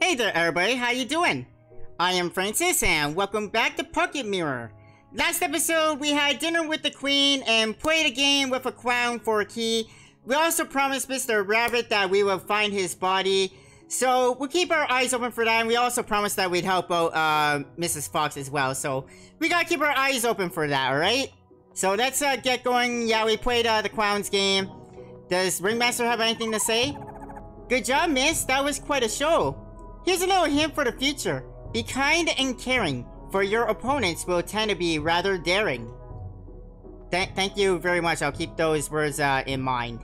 Hey there everybody, how you doing? I am Francis and welcome back to Pocket Mirror. Last episode we had dinner with the queen and played a game with a clown for a key. We also promised Mr. Rabbit that we would find his body. So we'll keep our eyes open for that and we also promised that we'd help out uh, Mrs. Fox as well. So we gotta keep our eyes open for that, alright? So let's uh, get going. Yeah, we played uh, the clown's game. Does Ringmaster have anything to say? Good job, miss. That was quite a show. Here's a little hint for the future. Be kind and caring, for your opponents will tend to be rather daring. Th thank you very much. I'll keep those words uh, in mind.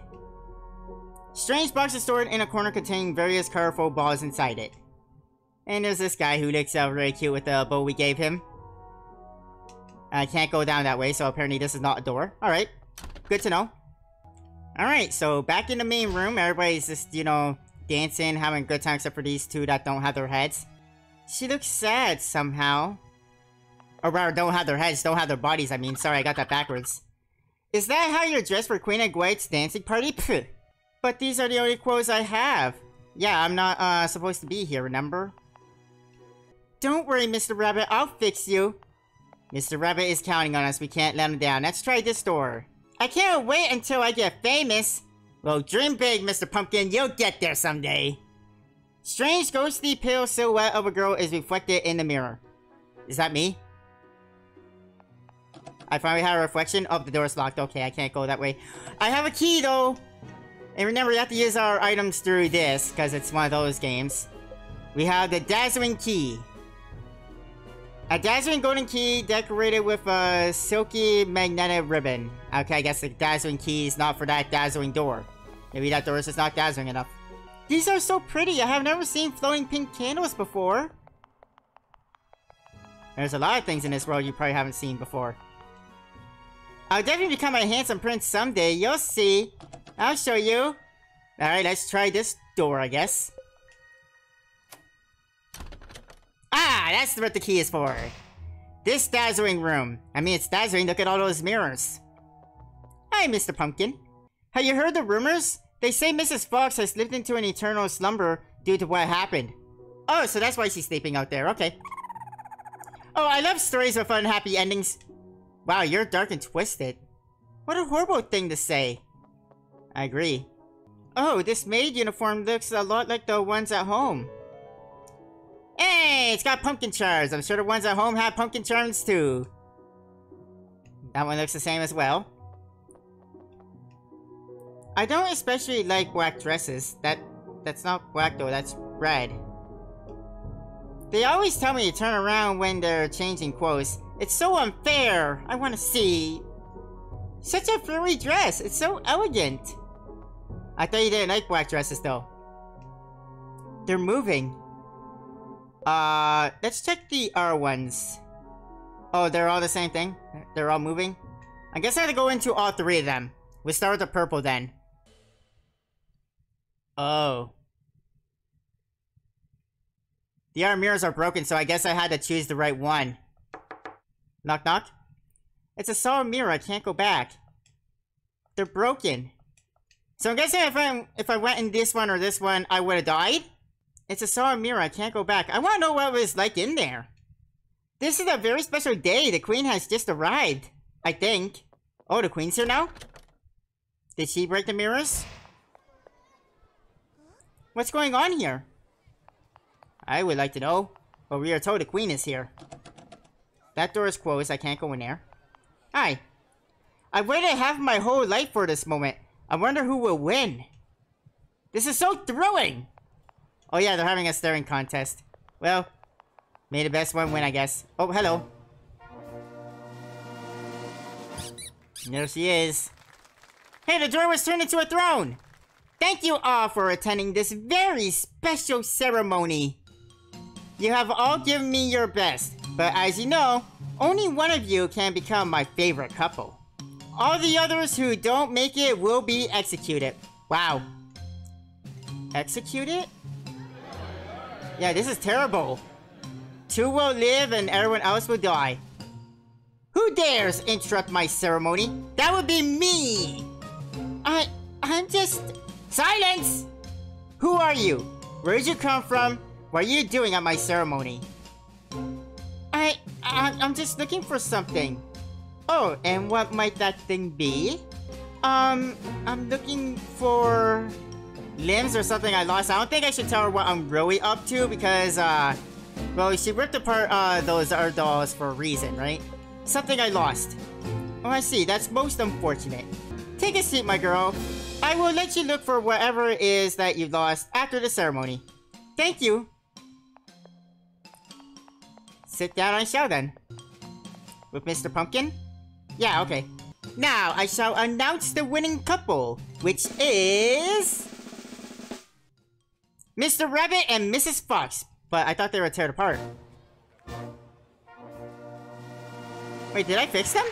Strange box is stored in a corner containing various colorful balls inside it. And there's this guy who looks uh, very cute with the bow we gave him. I can't go down that way, so apparently this is not a door. Alright. Good to know. Alright, so back in the main room, everybody's just, you know, dancing, having a good time except for these two that don't have their heads. She looks sad somehow. Or rather, don't have their heads, don't have their bodies, I mean. Sorry, I got that backwards. Is that how you're dressed for Queen and White's dancing party? Pfft. But these are the only clothes I have. Yeah, I'm not uh, supposed to be here, remember? Don't worry, Mr. Rabbit, I'll fix you. Mr. Rabbit is counting on us, we can't let him down. Let's try this door. I can't wait until I get famous. Well, dream big, Mr. Pumpkin. You'll get there someday. Strange ghostly pale silhouette of a girl is reflected in the mirror. Is that me? I finally have a reflection. Oh, the door's locked. Okay, I can't go that way. I have a key, though. And remember, you have to use our items through this, because it's one of those games. We have the Dazzling Key. A dazzling golden key decorated with a silky magnetic ribbon. Okay, I guess the dazzling key is not for that dazzling door. Maybe that door is just not dazzling enough. These are so pretty. I have never seen floating pink candles before. There's a lot of things in this world you probably haven't seen before. I'll definitely become a handsome prince someday. You'll see. I'll show you. Alright, let's try this door, I guess. Ah, that's what the key is for. This dazzling room. I mean, it's dazzling. Look at all those mirrors. Hi, Mr. Pumpkin. Have you heard the rumors? They say Mrs. Fox has slipped into an eternal slumber due to what happened. Oh, so that's why she's sleeping out there. Okay. Oh, I love stories with unhappy endings. Wow, you're dark and twisted. What a horrible thing to say. I agree. Oh, this maid uniform looks a lot like the ones at home. Hey, it's got pumpkin charms. I'm sure the ones at home have pumpkin charms too. That one looks the same as well. I don't especially like black dresses. That That's not black though, that's red. They always tell me to turn around when they're changing clothes. It's so unfair. I want to see. Such a furry dress. It's so elegant. I thought you didn't like black dresses though. They're moving. Uh, let's check the R ones. Oh, they're all the same thing? They're all moving? I guess I have to go into all three of them. We start with the purple then. Oh. The R mirrors are broken, so I guess I had to choose the right one. Knock knock? It's a solid mirror, I can't go back. They're broken. So I'm guessing if I if I went in this one or this one, I would have died? It's a solid mirror. I can't go back. I want to know what it was like in there. This is a very special day. The queen has just arrived. I think. Oh, the queen's here now? Did she break the mirrors? What's going on here? I would like to know. But we are told the queen is here. That door is closed. I can't go in there. Hi. I've waited half my whole life for this moment. I wonder who will win. This is so thrilling! Oh yeah, they're having a staring contest. Well, may the best one win, I guess. Oh, hello. There she is. Hey, the door was turned into a throne! Thank you all for attending this very special ceremony. You have all given me your best, but as you know, only one of you can become my favorite couple. All the others who don't make it will be executed. Wow. Executed? Yeah, this is terrible. Two will live and everyone else will die. Who dares interrupt my ceremony? That would be me! I... I'm just... Silence! Who are you? Where did you come from? What are you doing at my ceremony? I, I I'm just looking for something. Oh, and what might that thing be? Um, I'm looking for limbs or something I lost. I don't think I should tell her what I'm really up to because, uh, well, she ripped apart, uh, those art dolls for a reason, right? Something I lost. Oh, I see. That's most unfortunate. Take a seat, my girl. I will let you look for whatever it is that you lost after the ceremony. Thank you. Sit down I shall then. With Mr. Pumpkin? Yeah, okay. Now, I shall announce the winning couple, which is... Mr. Rabbit and Mrs. Fox. But I thought they were teared apart. Wait, did I fix them?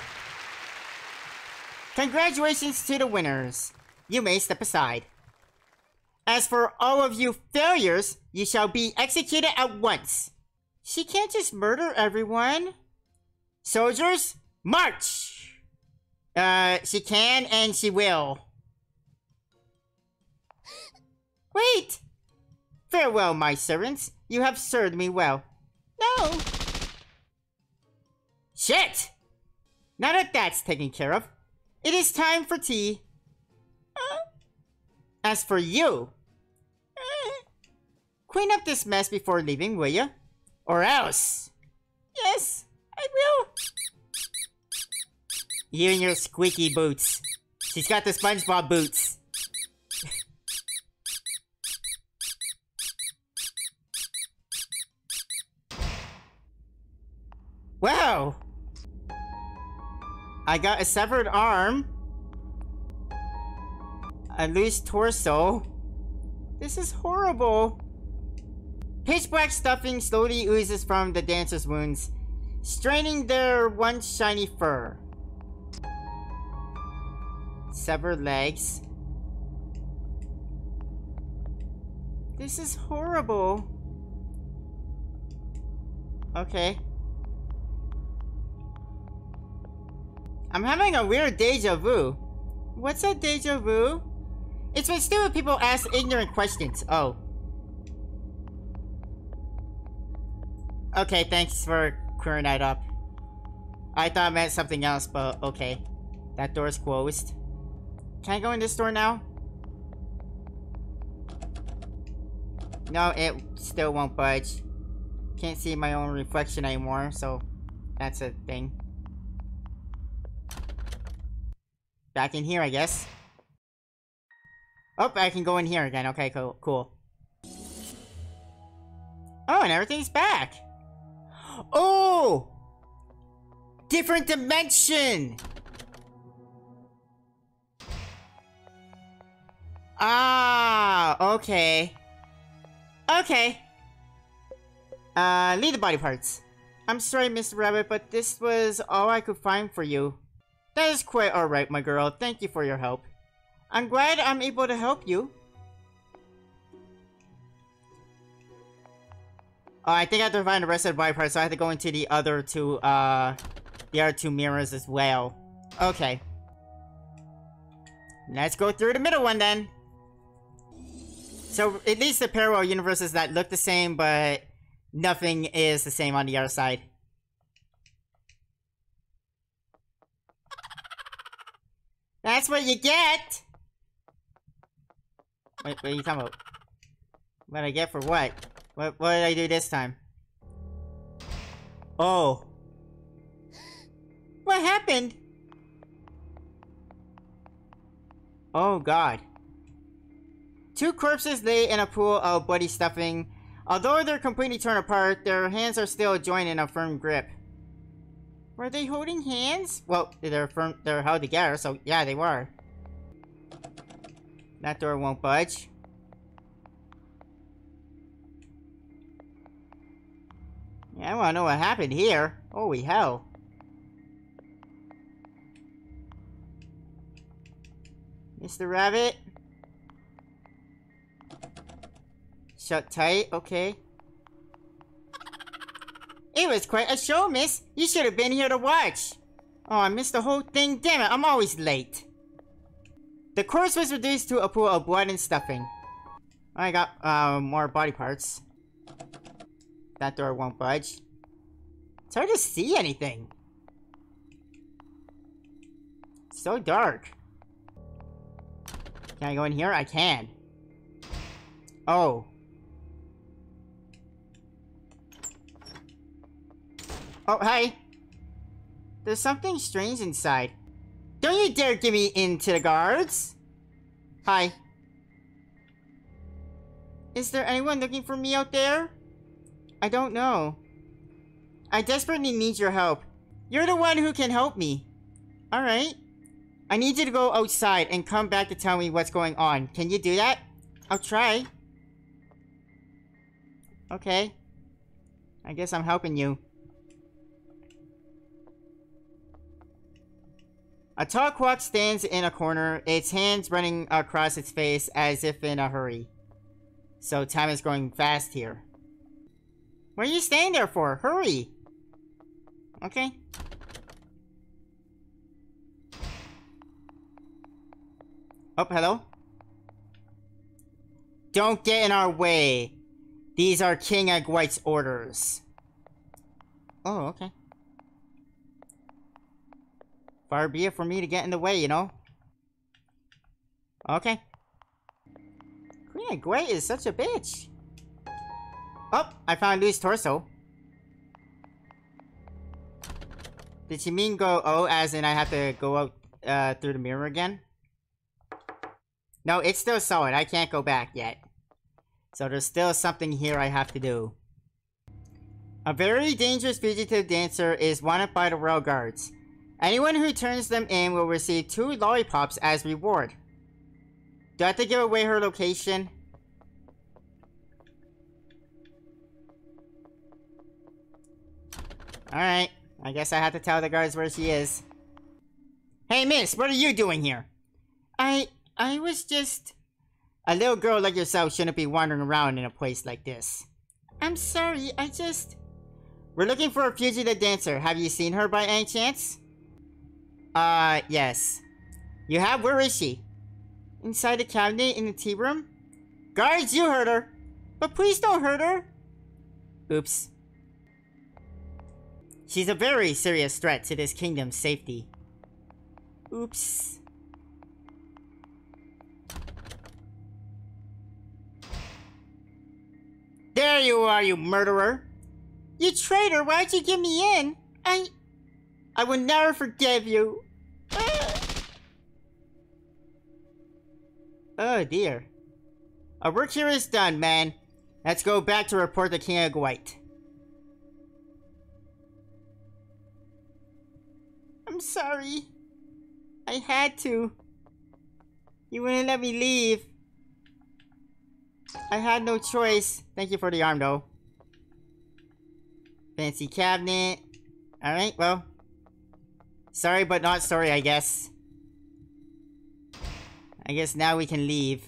Congratulations to the winners. You may step aside. As for all of you failures, you shall be executed at once. She can't just murder everyone. Soldiers, march! Uh, she can and she will. Wait! Farewell, my servants. You have served me well. No! Shit! Now that that's taken care of, it is time for tea. As for you, clean up this mess before leaving, will you? Or else. Yes, I will. You and your squeaky boots. She's got the SpongeBob boots. wow! I got a severed arm. A loose torso. This is horrible. Pitch black stuffing slowly oozes from the dancer's wounds, straining their once shiny fur. Severed legs. This is horrible. Okay. I'm having a weird deja vu. What's a deja vu? It's when stupid people ask ignorant questions. Oh. Okay, thanks for clearing that up. I thought it meant something else, but okay. That door's closed. Can I go in this door now? No, it still won't budge. Can't see my own reflection anymore, so that's a thing. Back in here, I guess. Oh, I can go in here again. Okay, cool. cool. Oh, and everything's back. Oh! Different dimension! Ah, okay. Okay. Uh, leave the body parts. I'm sorry, Mr. Rabbit, but this was all I could find for you. That is quite alright, my girl. Thank you for your help. I'm glad I'm able to help you. Oh, I think I have to find the rest of the body parts, so I have to go into the other two, uh... The other two mirrors as well. Okay. Let's go through the middle one, then. So, at least the parallel universes that look the same, but... Nothing is the same on the other side. That's what you get! Wait, what are you talking about? What I get for what? What, what did I do this time? Oh. What happened? Oh god. Two corpses lay in a pool of bloody stuffing. Although they're completely torn apart, their hands are still joined in a firm grip. Were they holding hands? Well, they're firm, they're held together, so yeah, they were. That door won't budge. Yeah, I wanna know what happened here. Holy hell. Mr. Rabbit? Shut tight, okay. It was quite a show, miss. You should have been here to watch. Oh, I missed the whole thing. Damn it, I'm always late. The corpse was reduced to a pool of blood and stuffing. I got uh, more body parts. that door won't budge. It's hard to see anything. It's so dark. Can I go in here? I can. Oh. Oh, hi. There's something strange inside. Don't you dare give me into the guards! Hi. Is there anyone looking for me out there? I don't know. I desperately need your help. You're the one who can help me. Alright. I need you to go outside and come back to tell me what's going on. Can you do that? I'll try. Okay. I guess I'm helping you. A tall quack stands in a corner, its hands running across its face as if in a hurry. So time is going fast here. What are you staying there for? Hurry! Okay. Oh, hello? Don't get in our way. These are King Egg White's orders. Oh, okay. Far be it for me to get in the way, you know? Okay. Queen Egg is such a bitch. Oh, I found loose torso. Did she mean go oh as in I have to go out uh, through the mirror again? No, it's still solid. I can't go back yet. So there's still something here I have to do. A very dangerous fugitive dancer is wanted by the royal guards. Anyone who turns them in will receive two lollipops as reward. Do I have to give away her location? Alright. I guess I have to tell the guards where she is. Hey miss, what are you doing here? I... I was just... A little girl like yourself shouldn't be wandering around in a place like this. I'm sorry, I just... We're looking for a fugitive dancer. Have you seen her by any chance? Uh, yes. You have? Where is she? Inside the cabinet in the tea room? Guards, you heard her! But please don't hurt her! Oops. She's a very serious threat to this kingdom's safety. Oops. There you are, you murderer! You traitor, why'd you get me in? I... I will never forgive you. Ah. oh dear. Our work here is done, man. Let's go back to report the King of White. I'm sorry. I had to. You wouldn't let me leave. I had no choice. Thank you for the arm, though. Fancy cabinet. Alright, well. Sorry, but not sorry, I guess. I guess now we can leave.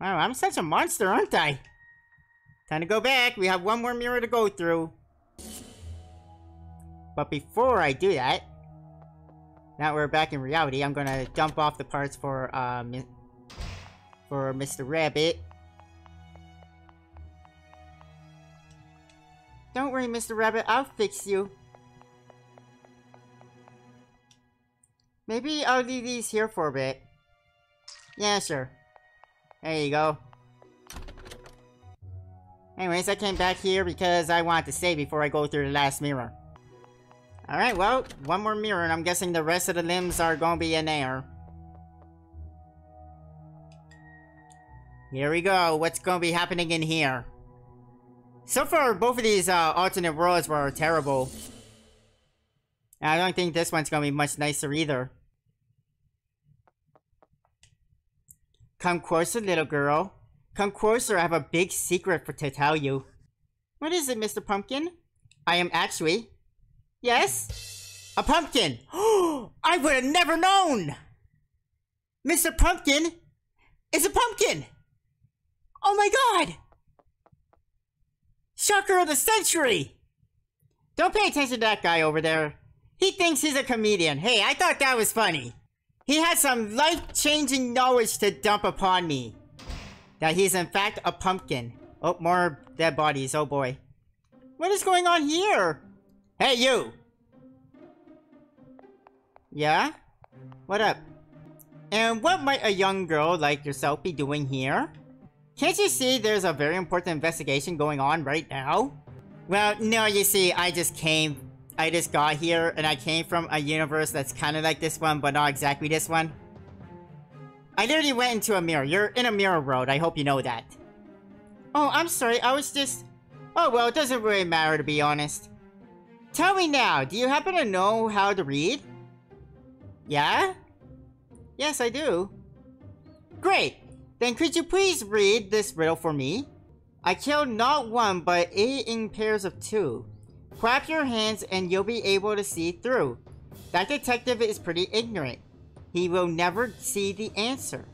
Wow, I'm such a monster, aren't I? Time to go back. We have one more mirror to go through. But before I do that, now we're back in reality, I'm gonna dump off the parts for, um, for Mr. Rabbit. Don't worry, Mr. Rabbit, I'll fix you. Maybe I'll leave these here for a bit. Yeah, sure. There you go. Anyways, I came back here because I wanted to save before I go through the last mirror. Alright, well, one more mirror and I'm guessing the rest of the limbs are gonna be in there. Here we go, what's gonna be happening in here? So far, both of these uh, alternate worlds were terrible. And I don't think this one's gonna be much nicer either. Come closer, little girl. Come closer, I have a big secret for to tell you. What is it, Mr. Pumpkin? I am actually... Yes? A pumpkin! I would have never known! Mr. Pumpkin is a pumpkin! Oh my god! Shocker of the century! Don't pay attention to that guy over there. He thinks he's a comedian. Hey, I thought that was funny. He has some life-changing knowledge to dump upon me. That he's in fact a pumpkin. Oh, more dead bodies. Oh boy. What is going on here? Hey, you! Yeah? What up? And what might a young girl like yourself be doing here? Can't you see there's a very important investigation going on right now? Well, no, you see, I just came. I just got here, and I came from a universe that's kind of like this one, but not exactly this one. I literally went into a mirror. You're in a mirror world. I hope you know that. Oh, I'm sorry. I was just... Oh, well, it doesn't really matter, to be honest. Tell me now, do you happen to know how to read? Yeah? Yes, I do. Great! Then could you please read this riddle for me? I killed not one, but eight in pairs of two. Clap your hands and you'll be able to see through. That detective is pretty ignorant. He will never see the answer.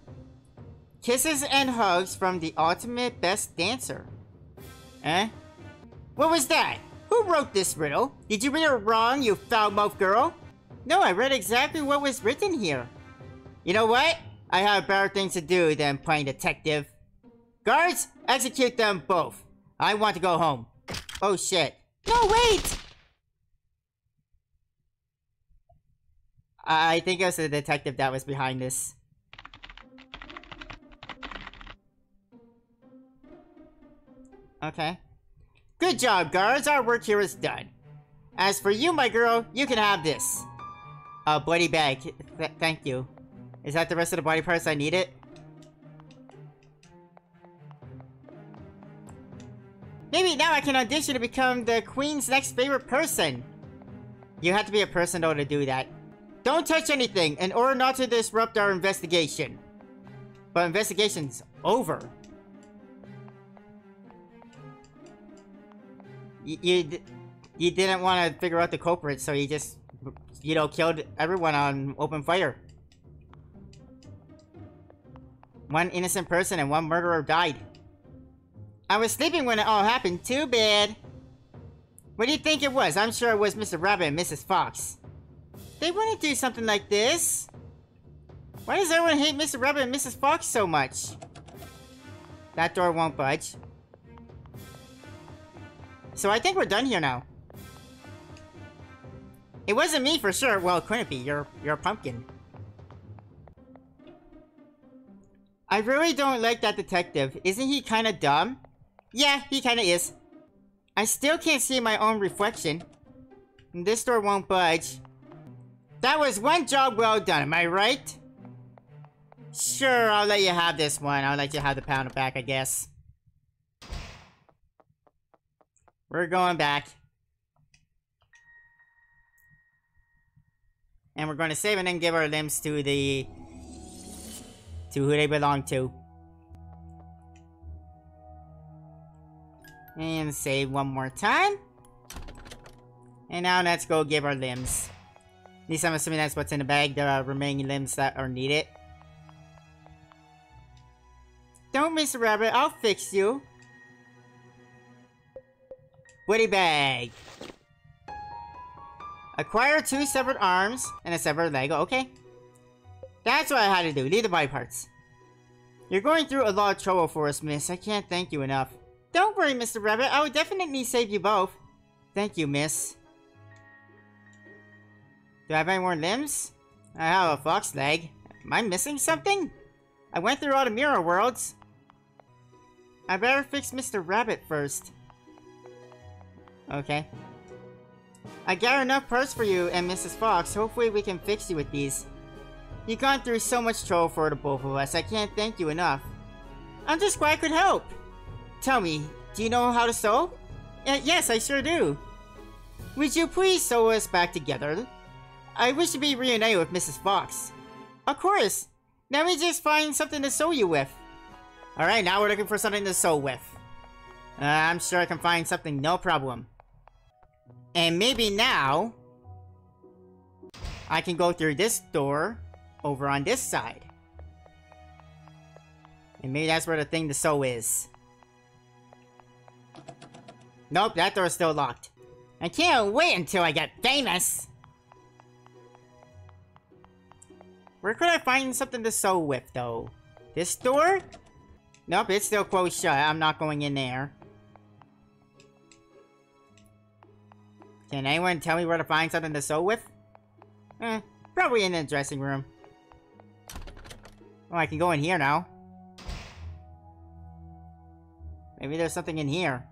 Kisses and hugs from the ultimate best dancer. Eh? What was that? Who wrote this riddle? Did you read it wrong, you foul-mouthed girl? No, I read exactly what was written here. You know what? I have better things to do than playing detective. Guards, execute them both. I want to go home. Oh shit. No, wait! I think it was the detective that was behind this. Okay. Good job, guards. Our work here is done. As for you, my girl, you can have this. A bloody bag. Th thank you. Is that the rest of the body parts I needed? Maybe now I can audition to become the queen's next favorite person. You have to be a person though to do that. Don't touch anything in order not to disrupt our investigation. But investigation's over. You, you, you didn't want to figure out the culprit, so you just, you know, killed everyone on open fire. One innocent person and one murderer died. I was sleeping when it all happened, too bad. What do you think it was? I'm sure it was Mr. Rabbit and Mrs. Fox. They wouldn't do something like this. Why does everyone hate Mr. Rabbit and Mrs. Fox so much? That door won't budge. So I think we're done here now. It wasn't me for sure. Well, it couldn't be. You're, you're a pumpkin. I really don't like that detective. Isn't he kind of dumb? Yeah, he kind of is. I still can't see my own reflection. This door won't budge. That was one job well done, am I right? Sure, I'll let you have this one. I'll let you have the pounder back, I guess. We're going back. And we're going to save and then give our limbs to the... To who they belong to. And save one more time. And now let's go give our limbs. At least I'm assuming that's what's in the bag, the uh, remaining limbs that are needed. Don't miss a rabbit, I'll fix you. Woody bag. Acquire two severed arms and a severed leg. Okay. That's what I had to do. Leave the body parts. You're going through a lot of trouble for us, miss. I can't thank you enough. Don't worry, Mr. Rabbit. I will definitely save you both. Thank you, miss. Do I have any more limbs? I have a fox leg. Am I missing something? I went through all the mirror worlds. I better fix Mr. Rabbit first. Okay. I got enough parts for you and Mrs. Fox. Hopefully we can fix you with these. You've gone through so much trouble for the both of us. I can't thank you enough. I'm just glad I could help. Tell me, do you know how to sew? Uh, yes, I sure do. Would you please sew us back together? I wish to be reunited with Mrs. Fox. Of course. Let me just find something to sew you with. Alright, now we're looking for something to sew with. Uh, I'm sure I can find something, no problem. And maybe now... I can go through this door over on this side. And maybe that's where the thing to sew is. Nope, that door's still locked. I can't wait until I get famous! Where could I find something to sew with, though? This door? Nope, it's still closed shut. I'm not going in there. Can anyone tell me where to find something to sew with? Eh, probably in the dressing room. Oh, I can go in here now. Maybe there's something in here.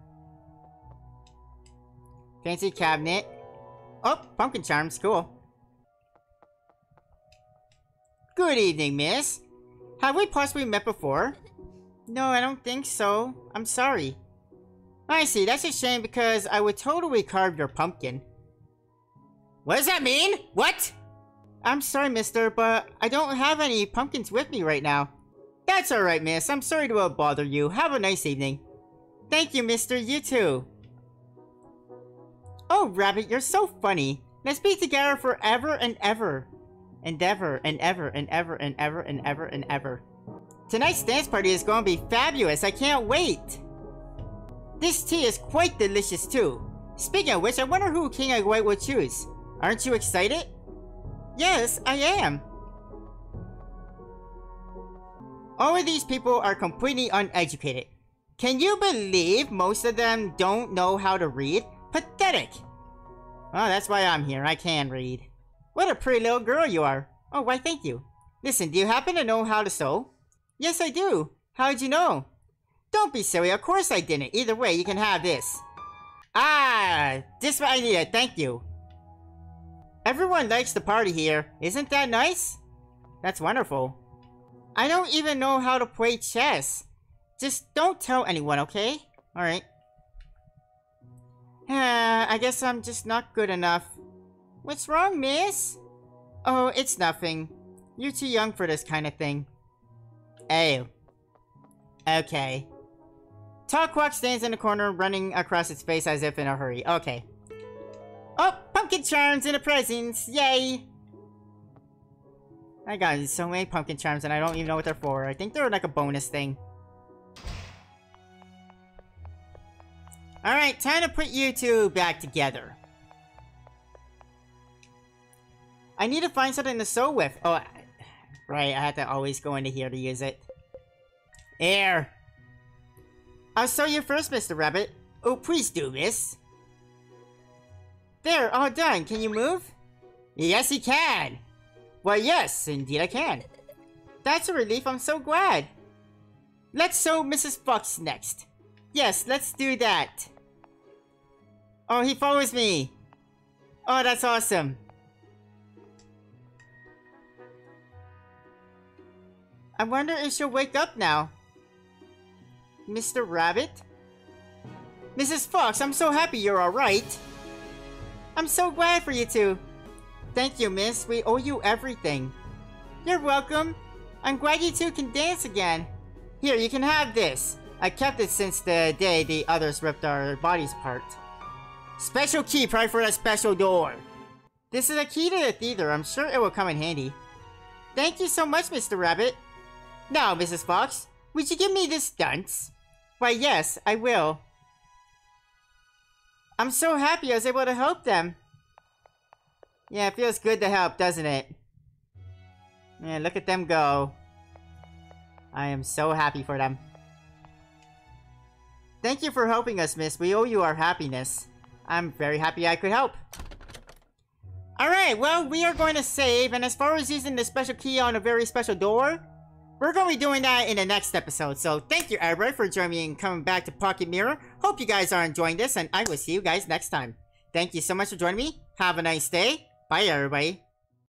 Fancy cabinet. Oh, pumpkin charms, cool. Good evening, miss. Have we possibly met before? No, I don't think so. I'm sorry. I see, that's a shame because I would totally carve your pumpkin. What does that mean? What? I'm sorry, mister, but I don't have any pumpkins with me right now. That's alright, miss. I'm sorry to bother you. Have a nice evening. Thank you, mister. You too. Oh, Rabbit, you're so funny. Let's be together forever and ever. And ever, and ever, and ever, and ever, and ever, and ever. Tonight's dance party is going to be fabulous. I can't wait. This tea is quite delicious too. Speaking of which, I wonder who King Egg White would choose. Aren't you excited? Yes, I am. All of these people are completely uneducated. Can you believe most of them don't know how to read? Pathetic! Oh, that's why I'm here. I can read. What a pretty little girl you are. Oh, why thank you. Listen, do you happen to know how to sew? Yes, I do. How'd you know? Don't be silly. Of course I didn't. Either way, you can have this. Ah, this what I needed. Thank you. Everyone likes the party here. Isn't that nice? That's wonderful. I don't even know how to play chess. Just don't tell anyone, okay? Alright. Uh, I guess I'm just not good enough. What's wrong, miss? Oh, it's nothing. You're too young for this kind of thing. Oh. Okay. Talkwalk stands in the corner, running across its face as if in a hurry. Okay. Oh, pumpkin charms and a presents! Yay! I got so many pumpkin charms and I don't even know what they're for. I think they're like a bonus thing. Alright, time to put you two back together. I need to find something to sew with. Oh, right, I have to always go into here to use it. Air. I'll sew you first, Mr. Rabbit. Oh, please do, miss. There, all done. Can you move? Yes, he can. Well, yes, indeed I can. That's a relief. I'm so glad. Let's sew Mrs. Fox next. Yes, let's do that. Oh, he follows me. Oh, that's awesome. I wonder if she'll wake up now. Mr. Rabbit? Mrs. Fox, I'm so happy you're alright. I'm so glad for you two. Thank you, miss. We owe you everything. You're welcome. I'm glad you two can dance again. Here, you can have this. I kept it since the day the others ripped our bodies apart. Special key, probably for that special door. This is a key to the theater. I'm sure it will come in handy. Thank you so much, Mr. Rabbit. Now, Mrs. Fox, would you give me this dunce? Why, yes, I will. I'm so happy I was able to help them. Yeah, it feels good to help, doesn't it? Yeah, look at them go. I am so happy for them. Thank you for helping us, miss. We owe you our happiness. I'm very happy I could help. Alright, well, we are going to save, and as far as using the special key on a very special door, we're going to be doing that in the next episode. So thank you, everybody, for joining me and coming back to Pocket Mirror. Hope you guys are enjoying this, and I will see you guys next time. Thank you so much for joining me. Have a nice day. Bye, everybody.